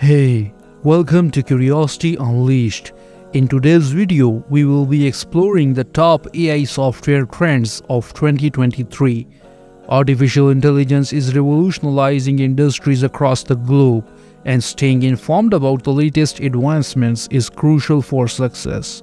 Hey, welcome to Curiosity Unleashed. In today's video, we will be exploring the top AI software trends of 2023. Artificial intelligence is revolutionizing industries across the globe, and staying informed about the latest advancements is crucial for success.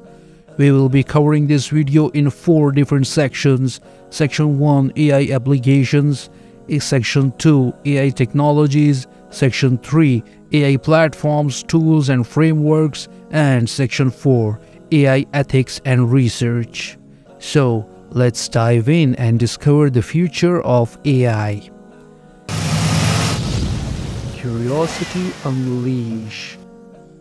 We will be covering this video in four different sections. Section 1 AI applications, Section 2 AI technologies, Section 3 AI platforms, tools and frameworks, and Section 4 AI ethics and research. So, let's dive in and discover the future of AI. Curiosity Unleash.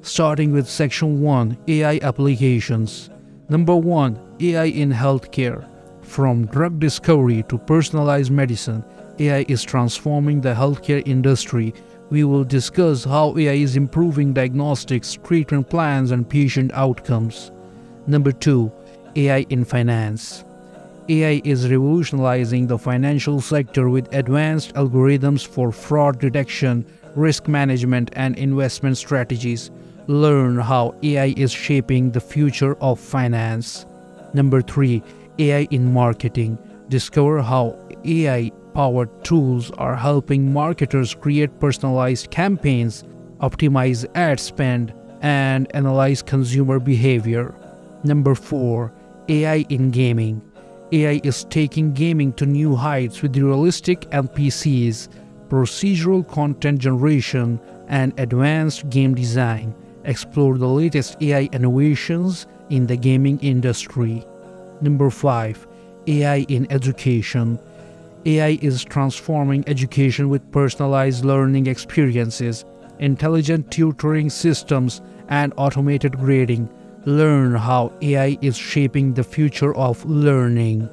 Starting with Section 1 AI applications. Number 1 AI in healthcare. From drug discovery to personalized medicine, AI is transforming the healthcare industry we will discuss how AI is improving diagnostics, treatment plans, and patient outcomes. Number 2. AI in finance. AI is revolutionizing the financial sector with advanced algorithms for fraud detection, risk management, and investment strategies. Learn how AI is shaping the future of finance. Number 3. AI in marketing. Discover how AI powered tools are helping marketers create personalized campaigns, optimize ad spend, and analyze consumer behavior. Number 4. AI in gaming. AI is taking gaming to new heights with realistic NPCs, procedural content generation, and advanced game design. Explore the latest AI innovations in the gaming industry. Number 5. AI in education. AI is transforming education with personalized learning experiences, intelligent tutoring systems, and automated grading. Learn how AI is shaping the future of learning.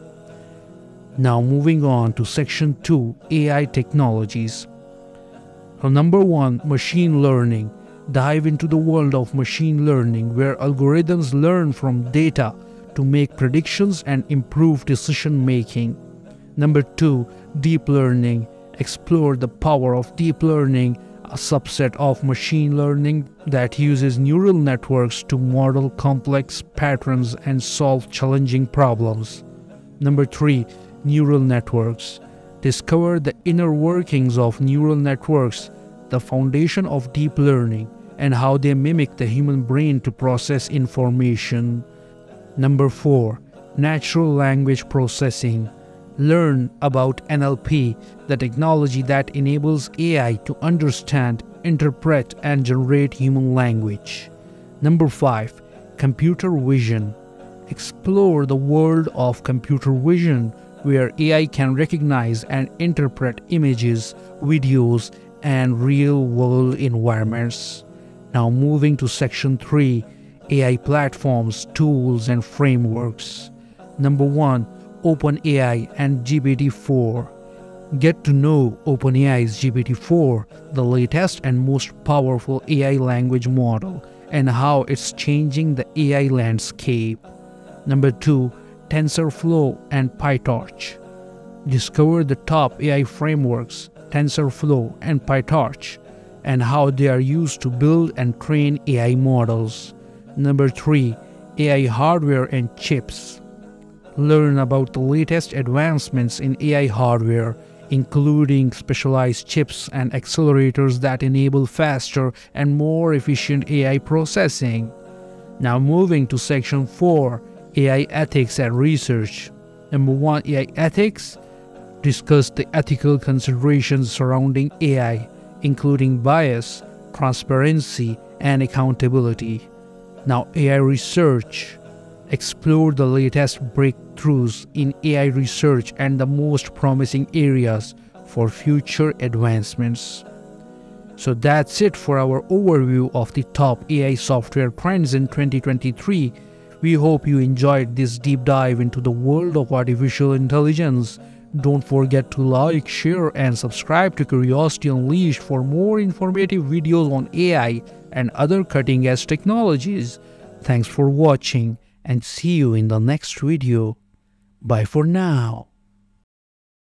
Now, moving on to section 2 AI technologies. So number 1 Machine learning. Dive into the world of machine learning where algorithms learn from data to make predictions and improve decision making. Number two, deep learning. Explore the power of deep learning, a subset of machine learning that uses neural networks to model complex patterns and solve challenging problems. Number three, neural networks. Discover the inner workings of neural networks, the foundation of deep learning, and how they mimic the human brain to process information. Number 4. Natural Language Processing learn about NLP, the technology that enables AI to understand, interpret, and generate human language. Number 5. Computer Vision. Explore the world of computer vision where AI can recognize and interpret images, videos, and real world environments. Now, moving to section 3 AI platforms, tools, and frameworks. Number 1 OpenAI and GPT-4. Get to know OpenAI's GPT-4, the latest and most powerful AI language model, and how it's changing the AI landscape. Number 2. TensorFlow and PyTorch. Discover the top AI frameworks, TensorFlow and PyTorch, and how they are used to build and train AI models. Number 3. AI hardware and chips learn about the latest advancements in AI hardware, including specialized chips and accelerators that enable faster and more efficient AI processing. Now moving to section 4, AI ethics and research. Number 1, AI ethics. Discuss the ethical considerations surrounding AI, including bias, transparency, and accountability. Now AI research explore the latest breakthroughs in AI research and the most promising areas for future advancements. So that's it for our overview of the top AI software trends in 2023. We hope you enjoyed this deep dive into the world of artificial intelligence. Don't forget to like, share, and subscribe to Curiosity Unleashed for more informative videos on AI and other cutting edge technologies. Thanks for watching and see you in the next video. Bye for now.